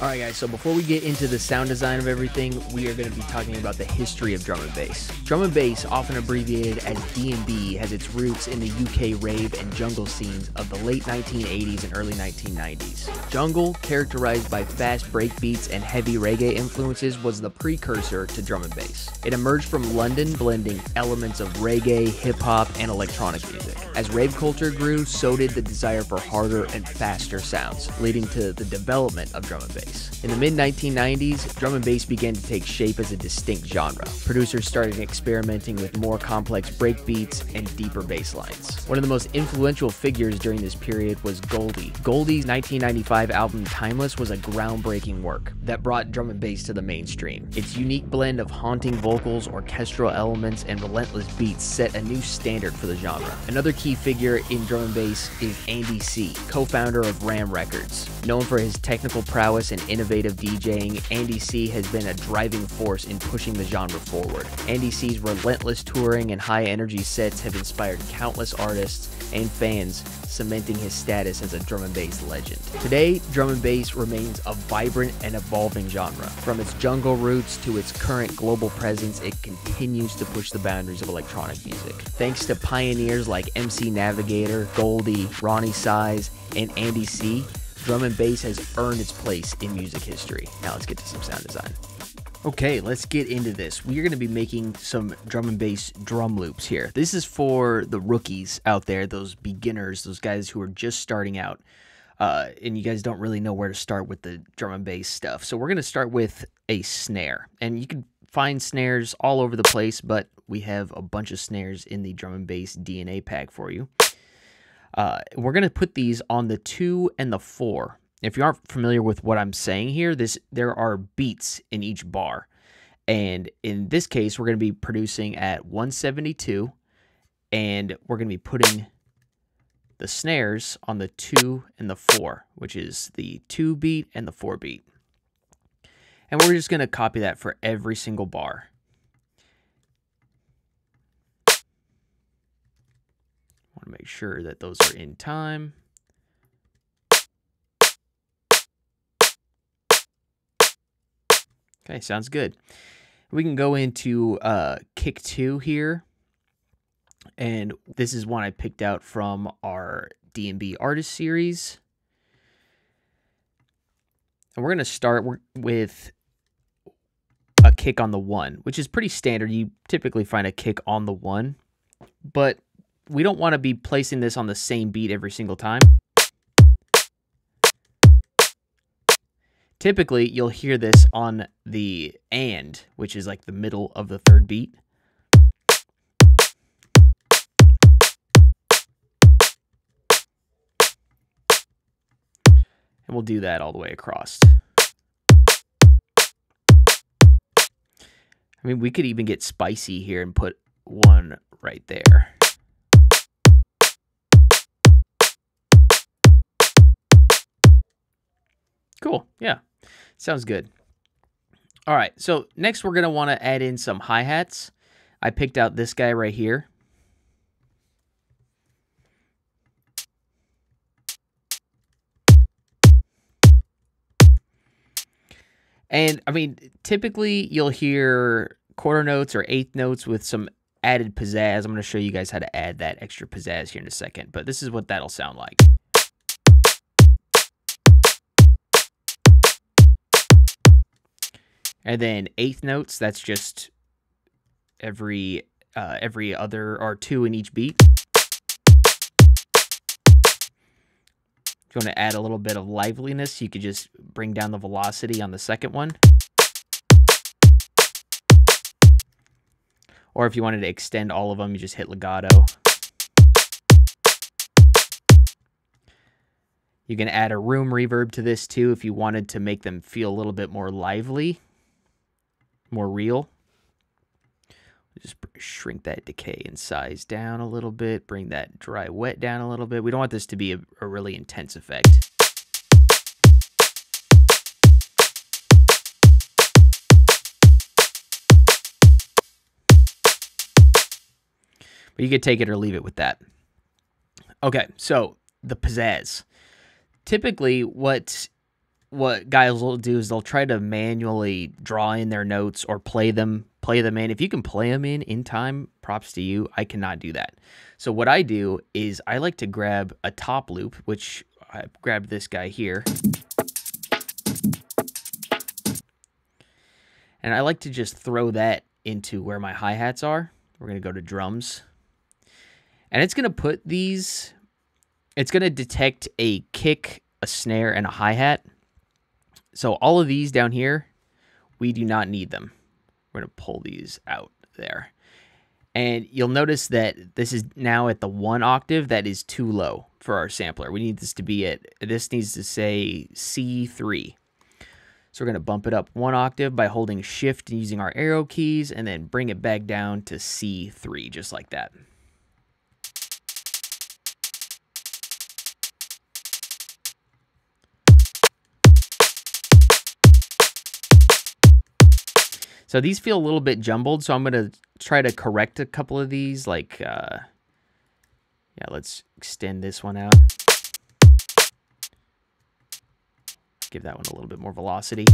Alright guys, so before we get into the sound design of everything, we are going to be talking about the history of drum and bass. Drum and bass, often abbreviated as D&B, has its roots in the UK rave and jungle scenes of the late 1980s and early 1990s. Jungle, characterized by fast breakbeats and heavy reggae influences, was the precursor to drum and bass. It emerged from London blending elements of reggae, hip-hop, and electronic music. As rave culture grew, so did the desire for harder and faster sounds, leading to the development of drum and bass bass. In the mid 1990s, drum and bass began to take shape as a distinct genre. Producers started experimenting with more complex breakbeats and deeper bass lines. One of the most influential figures during this period was Goldie. Goldie's 1995 album Timeless was a groundbreaking work that brought drum and bass to the mainstream. Its unique blend of haunting vocals, orchestral elements, and relentless beats set a new standard for the genre. Another key figure in drum and bass is Andy C., co-founder of Ram Records. Known for his technical prowess and innovative DJing, Andy C has been a driving force in pushing the genre forward. Andy C's relentless touring and high energy sets have inspired countless artists and fans, cementing his status as a drum and bass legend. Today, drum and bass remains a vibrant and evolving genre. From its jungle roots to its current global presence, it continues to push the boundaries of electronic music. Thanks to pioneers like MC Navigator, Goldie, Roni Size, and Andy C, drum and bass has earned its place in music history. Now let's get to some sound design. Okay, let's get into this. We are going to be making some drum and bass drum loops here. This is for the rookies out there, those beginners, those guys who are just starting out. Uh, and you guys don't really know where to start with the drum and bass stuff. So we're going to start with a snare. And you can find snares all over the place, but we have a bunch of snares in the drum and bass DNA pack for you. Uh, we're going to put these on the two and the four. If you aren't familiar with what I'm saying here, this there are beats in each bar. And in this case, we're going to be producing at 172 and we're going to be putting the snares on the two and the four, which is the two beat and the four beat. And we're just going to copy that for every single bar. Want to make sure that those are in time. Okay, sounds good. We can go into uh, kick two here. And this is one I picked out from our D&B artist series. And we're going to start with a kick on the one, which is pretty standard. You typically find a kick on the one. But we don't want to be placing this on the same beat every single time. Typically, you'll hear this on the and, which is like the middle of the third beat. And we'll do that all the way across. I mean, we could even get spicy here and put one right there. Cool. Yeah. Sounds good. All right. So next we're going to want to add in some hi-hats. I picked out this guy right here. And I mean, typically you'll hear quarter notes or eighth notes with some added pizzazz. I'm going to show you guys how to add that extra pizzazz here in a second, but this is what that'll sound like. And then eighth notes, that's just every uh, every other or two in each beat. If you want to add a little bit of liveliness, you could just bring down the velocity on the second one. Or if you wanted to extend all of them, you just hit legato. You can add a room reverb to this too if you wanted to make them feel a little bit more lively more real. Just shrink that decay and size down a little bit, bring that dry wet down a little bit. We don't want this to be a, a really intense effect. But you could take it or leave it with that. Okay, so the pizzazz. Typically, what what guys will do is they'll try to manually draw in their notes or play them play them in. If you can play them in in time, props to you. I cannot do that. So what I do is I like to grab a top loop, which I grabbed this guy here. And I like to just throw that into where my hi-hats are. We're going to go to drums. And it's going to put these, it's going to detect a kick, a snare, and a hi-hat. So all of these down here, we do not need them. We're going to pull these out there. And you'll notice that this is now at the one octave that is too low for our sampler. We need this to be at, this needs to say C3. So we're going to bump it up one octave by holding shift and using our arrow keys and then bring it back down to C3, just like that. So these feel a little bit jumbled, so I'm going to try to correct a couple of these. Like, uh, yeah, let's extend this one out. Give that one a little bit more velocity.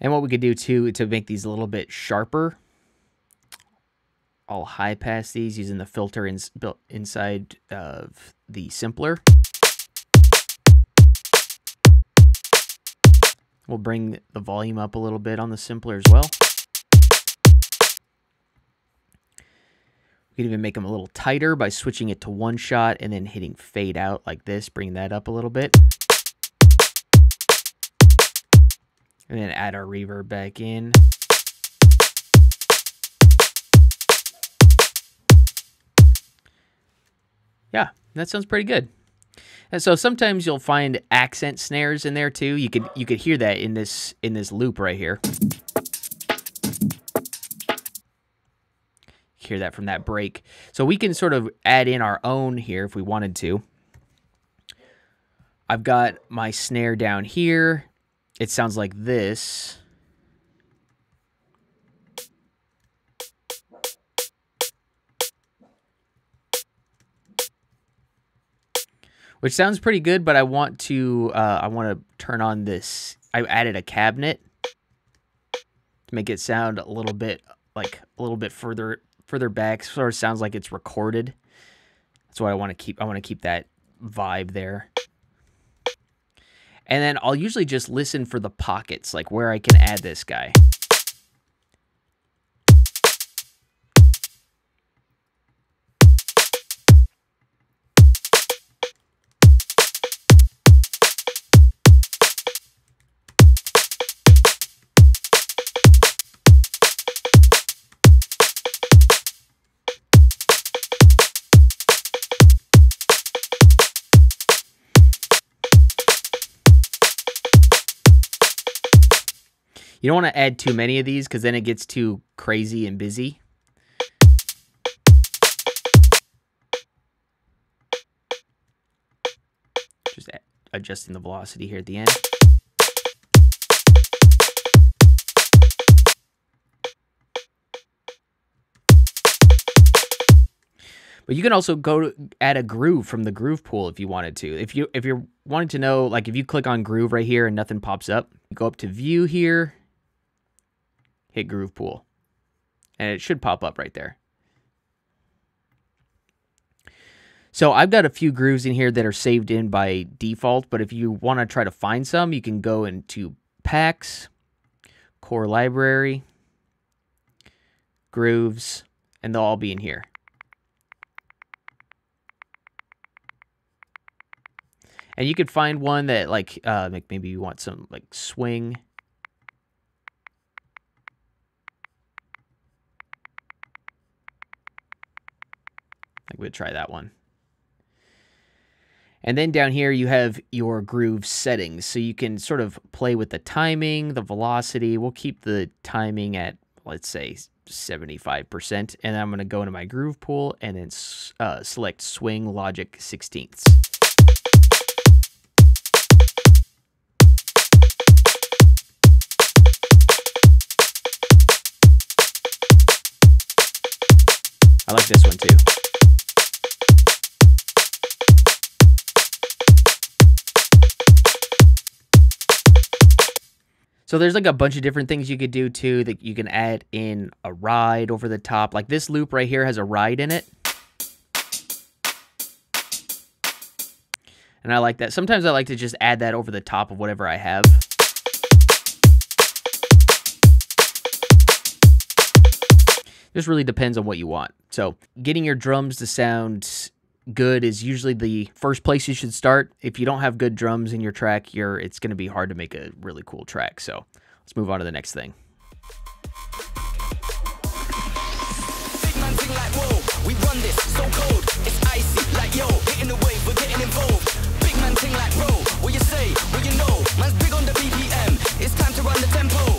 And what we could do too to make these a little bit sharper, I'll high pass these using the filter in, built inside of the simpler. We'll bring the volume up a little bit on the simpler as well. We can even make them a little tighter by switching it to one shot and then hitting fade out like this, bring that up a little bit. And then add our reverb back in. Yeah, that sounds pretty good. And so sometimes you'll find accent snares in there too. You could you could hear that in this in this loop right here. Hear that from that break. So we can sort of add in our own here if we wanted to. I've got my snare down here it sounds like this. Which sounds pretty good, but I want to uh, I want to turn on this. I added a cabinet to make it sound a little bit like a little bit further further back. Sort of sounds like it's recorded. That's why I want to keep. I want to keep that vibe there. And then I'll usually just listen for the pockets, like where I can add this guy. You don't want to add too many of these because then it gets too crazy and busy. Just adjusting the velocity here at the end. But you can also go to add a groove from the groove pool if you wanted to. If you if you're wanting to know, like if you click on groove right here and nothing pops up, go up to view here hit Groove Pool. And it should pop up right there. So I've got a few grooves in here that are saved in by default, but if you want to try to find some, you can go into Packs, Core Library, Grooves, and they'll all be in here. And you could find one that like, uh, like maybe you want some like swing we'd try that one. And then down here you have your groove settings. So you can sort of play with the timing, the velocity. We'll keep the timing at let's say 75%. And I'm going to go into my groove pool and then uh, select swing logic 16ths. I like this one too. So there's like a bunch of different things you could do too that you can add in a ride over the top. Like this loop right here has a ride in it. And I like that. Sometimes I like to just add that over the top of whatever I have. This really depends on what you want. So getting your drums to sound good is usually the first place you should start. If you don't have good drums in your track, you're it's going to be hard to make a really cool track. So let's move on to the next thing. Big man ting like bro, what you say, what you know, man's big on the BPM, it's time to run the tempo.